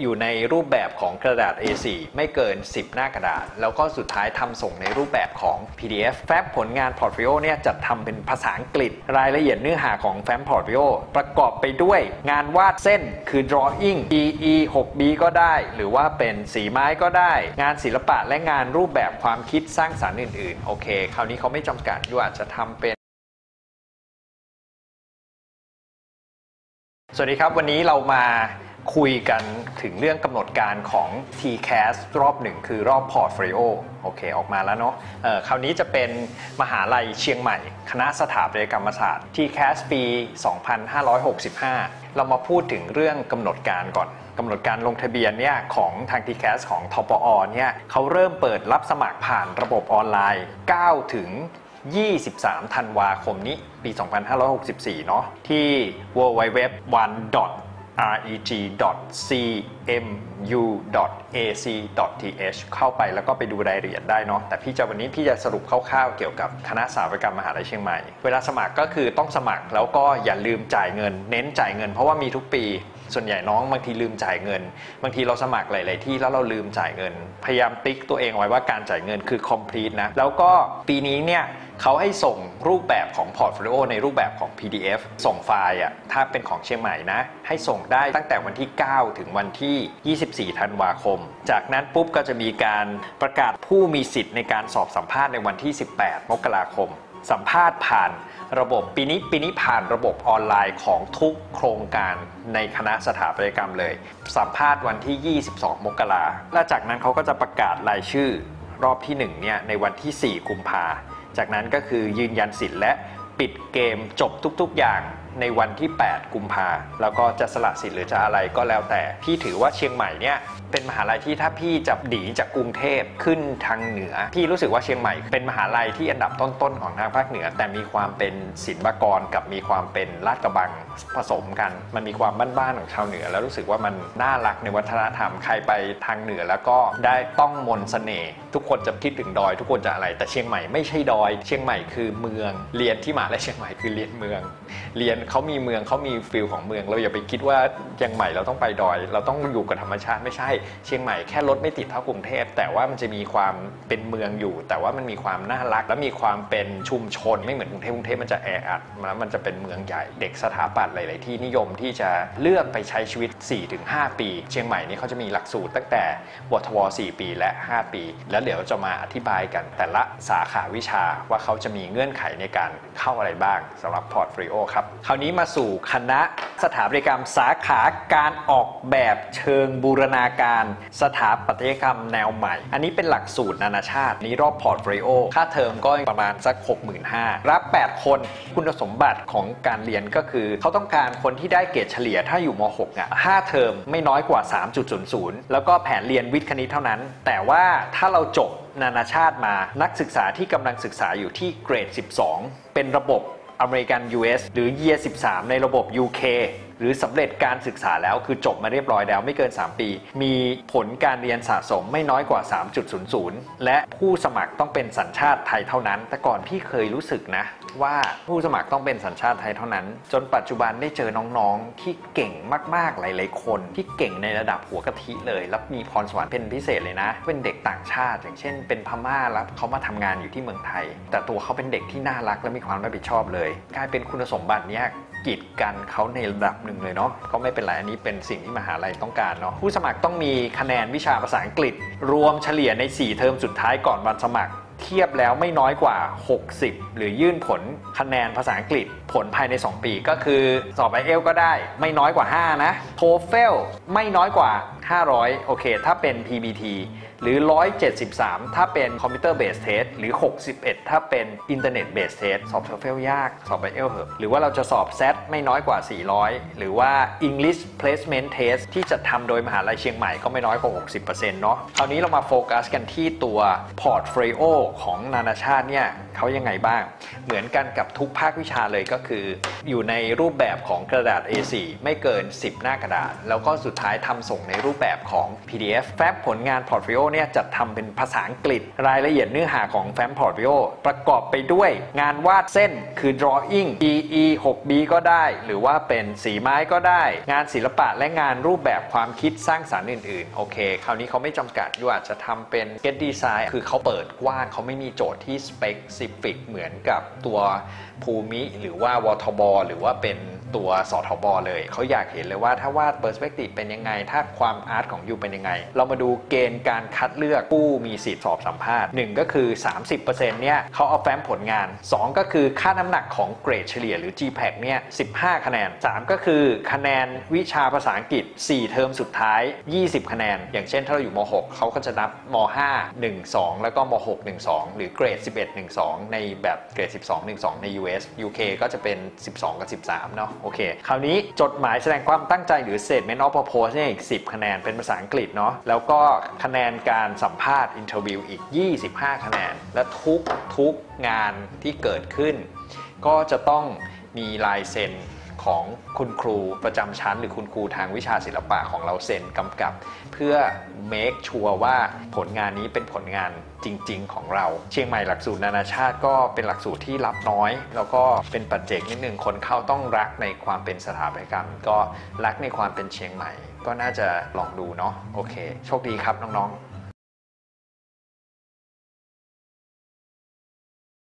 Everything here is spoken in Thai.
อยู่ในรูปแบบของกระดาษ A4 ไม่เกิน 10 หน้ากระดาษ แล้วก็สุดท้ายทำส่งในรูปแบบของ PDF แฟ้มผลงาน portfolio เนี่ยจัดทำเป็นภาษาอังกฤษ รายละเอียดเนื้อหาของแฟ้ม portfolio ประกอบไปด้วยงานวาดเส้นคือ drawing EE 6B ก็ได้ หรือว่าเป็นสีไม้ก็ได้ งานศิลปะและงานรูปแบบความคิดสร้างสรรค์อื่นๆ โอเค คราวนี้เขาไม่จำกัดอยู่อาจจะทำเป็นสวัสดีครับ วันนี้เรามา คุยกันถึงเรื่องกำหนดการของ TCAS รอบหนึ่งคือรอบ Portfolio โอเค ออกมาแล้วเนาะคราวนี้จะเป็นมหาลัยเชียงใหม่ คณะสถาปัตยกรรมศาสตร์ TCAS ปี 2565 เรามาพูดถึงเรื่องกำหนดการก่อนกำหนดการลงทะเบียนเนี่ยของทาง TCAS ของทปอเนี่ยเขาเริ่มเปิดรับสมัครผ่านระบบออนไลน์9ถึง23 ธันวาคมนี้ ปี 2564 เนาะที่ www reg.cmu.ac.th เข้าไปแล้วก็ไปดูรายละเอียดได้เนาะแต่พี่จะวันนี้พี่จะสรุปคร่าวๆเกี่ยวกับคณะสถาปัตยกรรมมหาลัยเชียงใหม่ เวลาสมัครก็คือต้องสมัครแล้วก็อย่าลืมจ่ายเงิน เน้นจ่ายเงินเพราะว่ามีทุกปีส่วนใหญ่น้องบางทีลืมจ่ายเงิน บางทีเราสมัครหลาย ๆ ที่แล้วเราลืมจ่ายเงิน พยายามติ๊กตัวเองไว้ว่าการจ่ายเงินคือ complete นะ แล้วก็ปีนี้เนี่ยเขาให้ส่งรูปแบบของ portfolio ในรูปแบบของ PDF ส่งไฟล์อะถ้าเป็นของเชียงใหม่นะ ให้ส่งได้ตั้งแต่วันที่ 9 ถึงวันที่ 24 ธันวาคม จากนั้นปุ๊บก็จะมีการประกาศผู้มีสิทธิ์ในการสอบสัมภาษณ์ในวันที่ 18 มกราคม สัมภาษณ์ผ่านระบบปีนี้ปีนี้ผ่านระบบออนไลน์ของทุกโครงการในคณะสถาปัตยกรรมเลย สัมภาษณ์วันที่ 22 มกราและจากนั้นเขาก็จะประกาศรายชื่อรอบที่1เนี่ยในวันที่ 4 กุมภาจากนั้นก็คือยืนยันสิทธิ์และปิดเกมจบทุก ๆ อย่าง ในวันที่ 8 กุมภาแล้วก็จะสละสิทธิ์หรือจะอะไรก็แล้วแต่ พี่ถือว่าเชียงใหม่เนี่ยเป็นมหาลัยที่ถ้าพี่จะดีจากกรุงเทพขึ้นทางเหนือ พี่รู้สึกว่าเชียงใหม่เป็นมหาลัยที่อันดับต้นๆของทางภาคเหนือ แต่มีความเป็นศิลปากรกับมีความเป็นลาดกระบังผสมกัน มันมีความบ้านๆของชาวเหนือ แล้วรู้สึกว่ามันน่ารักในวัฒนธรรมใครไปทางเหนือแล้วก็ได้ต้องมนต์เสน่ห์ทุกคนจะคิดถึงดอย ทุกคนจะอะไร แต่เชียงใหม่ไม่ใช่ดอย เชียงใหม่คือเมือง เรียนที่มหาลัยเชียงใหม่คือเรียนเมือง เรียนเขามีเมืองเขามี feel ของเมือง เราอย่าไปคิดว่าเชียงใหม่เราต้องไปดอย เราต้องอยู่กับธรรมชาติไม่ใช่ เชียงใหม่แค่รถไม่ติดเท่ากรุงเทพแต่ว่ามันจะมีความเป็นเมืองอยู่ แต่ว่ามันมีความน่ารัก และมีความเป็นชุมชนไม่เหมือนกรุงเทพกรุงเทพมันจะแออัดแล้วมันจะเป็นเมืองใหญ่เด็กสถาปัตย์หลาย ๆ ที่นิยมที่จะเลือกไปใช้ชีวิต 4-5 ปี เชียงใหม่นี่เขาจะมีหลักสูตรตั้งแต่วทว4 ปีและ 5 ปี แล้วเดี๋ยวจะมาอธิบายกันแต่ละสาขาวิชาว่าเขาจะมีเงื่อนไขในการเข้าอะไรบ้างสำหรับ portfolio ครับคราวนี้มาสู่คณะสถาปัตยกรรมสาขาการออกแบบเชิงบูรณาการ สถาปัตยกรรมแนวใหม่ อันนี้เป็นหลักสูตรนานาชาติ นี้รอบ portfolio ค่าเทอมก็ประมาณสัก 65,000รับ 8 คนคุณสมบัติของการเรียนก็คือ เขาต้องการคนที่ได้เกรดเฉลี่ยถ้าอยู่ม .6 อะ5เทอมไม่น้อยกว่า 3.00 แล้วก็แผนเรียนวิทย์คณิตเท่านั้น แต่ว่าถ้าเราจบนานาชาติมานักศึกษาที่กำลังศึกษาอยู่ที่เกรด 12 เป็นระบบ อเมริกัน US หรือ Year 13 ในระบบ UK หรือสำเร็จการศึกษาแล้วคือจบมาเรียบร้อยแล้วไม่เกิน 3 ปี มีผลการเรียนสะสมไม่น้อยกว่า 3.00 และผู้สมัครต้องเป็นสัญชาติไทยเท่านั้น แต่ก่อนพี่เคยรู้สึกนะ ว่าผู้สมัครต้องเป็นสัญชาติไทยเท่านั้น จนปัจจุบันได้เจอน้องๆ ที่เก่งมากๆหลาย ๆ คน ที่เก่งในระดับหัวกะทิเลย แล้วมีพรสวรรค์เป็นพิเศษเลยนะ เป็นเด็กต่างชาติ อย่างเช่น เป็นพม่าแล้วเขามาทำงานอยู่ที่เมืองไทย แต่ตัวเขาเป็นเด็กที่น่ารักและมีความรับผิดชอบเลย กลายเป็นคุณสมบัติเนี้ยกีดกันเขาในระดับหนึ่งเลยเนาะก็ไม่เป็นไรอันนี้เป็นสิ่งที่มหาลัยต้องการเนาะผู้สมัครต้องมีคะแนนวิชาภาษาอังกฤษ รวมเฉลี่ยใน 4 เทอมสุดท้ายก่อนวันสมัคร เทียบแล้วไม่น้อยกว่า 60 หรือยื่นผลคะแนนภาษาอังกฤษผลภายใน 2 ปีก็คือสอบ IELTS ก็ได้ไม่น้อยกว่า 5 นะ TOEFL ไม่น้อยกว่า 500 โอเค ถ้าเป็น PBT หรือ 173 ถ้าเป็น computer-based test หรือ 61 ถ้าเป็น internet-based test สอบ TOEFL ยาก สอบ IELTS เหอะหรือว่าเราจะสอบ SAT ไม่น้อยกว่า 400 หรือว่า English Placement Test ที่จะทำโดยมหาลัยเชียงใหม่ก็ไม่น้อยกว่า 60%เนาะคราวนี้เรามาโฟกัสกันที่ตัว portfolio ของนานาชาติเนี่ยเขายังไงบ้าง เหมือนกันกับทุกภาควิชาเลยก็คือ อยู่ในรูปแบบของกระดาษ A4 ไม่เกิน 10 หน้ากระดาษ แล้วก็สุดท้ายทำส่งในรูปแบบของ PDF แฟ้มผลงาน portfolio เนี่ยจัดทำเป็นภาษาอังกฤษ รายละเอียดเนื้อหาของแฟ้ม portfolio ประกอบไปด้วยงานวาดเส้นคือ drawing EE 6B ก็ได้ หรือว่าเป็นสีไม้ก็ได้ งานศิลปะและงานรูปแบบความคิดสร้างสรรค์อื่นๆ โอเค คราวนี้เขาไม่จำกัดอยู่อาจจะทำเป็น get design คือเขาเปิดกว้างเขาไม่มีโจทย์ที่ specific เหมือนกับตัวภูมิหรือว่าวทบ หรือว่าเป็น ตัวสทบเลยเขาอยากเห็นเลยว่าถ้าวาด perspective เป็นยังไง ถ้าความอาร์ตของยูเป็นยังไง เรามาดูเกณฑ์การคัดเลือกผู้มีสิทธิ์สอบสัมภาษณ์ 1 ก็คือ 30%เนี่ยเขาเอาแฟ้มผลงาน 2 ก็คือค่าน้ำหนักของเกรดเฉลี่ยหรือ GPAC เนี่ย15 คะแนน 3 ก็คือคะแนนวิชาภาษาอังกฤษ 4 เทอมสุดท้าย 20 คะแนน อย่างเช่นถ้าเราอยู่ม 6 เขาก็จะนับม 5 1 2 แล้วก็ม 6 1 2 หรือเกรด 11 1 2 ในแบบเกรด 12 1 2 ใน US UK ก็จะเป็น 12 กับ 13 เนาะโอเค คราวนี้จดหมายแสดงความตั้งใจหรือ statement of purpose เนี่ยอีก 10 คะแนนเป็นภาษาอังกฤษเนาะแล้วก็คะแนนการสัมภาษณ์ interview อีก 25 คะแนน และทุกทุกงานที่เกิดขึ้น ก็จะต้องมีลายเซ็น ของคุณครูประจำชั้น หรือคุณครูทางวิชาศิลปะของเราเซ็นกำกับ เพื่อ make ชัวร์ว่าผลงานนี้เป็นผลงานจริง ๆ ของเรา เชียงใหม่หลักสูตรนานาชาติก็เป็นหลักสูตรที่รับน้อย แล้วก็เป็นปัจเจกนิดนึงคนเข้าต้องรักในความเป็นสถาปัตยกรรม ก็รักในความเป็นเชียงใหม่ ก็น่าจะลองดูเนาะโอเค โชคดีครับน้องๆ